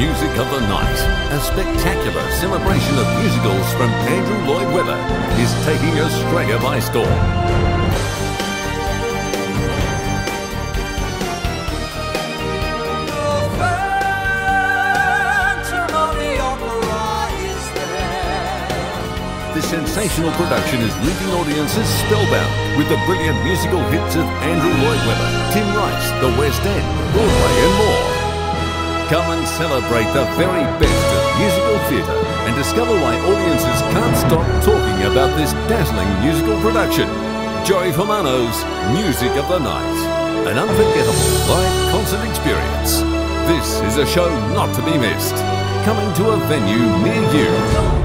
Music of the Night, a spectacular celebration of musicals from Andrew Lloyd Webber, is taking Australia by storm. This sensational production is leaving audiences spellbound with the brilliant musical hits of Andrew Lloyd Webber, Tim Rice, The West End, Broadway, and more. Come and celebrate the very best of musical theatre and discover why audiences can't stop talking about this dazzling musical production. Joey Formano's Music of the Night, an unforgettable live concert experience. This is a show not to be missed. Coming to a venue near you.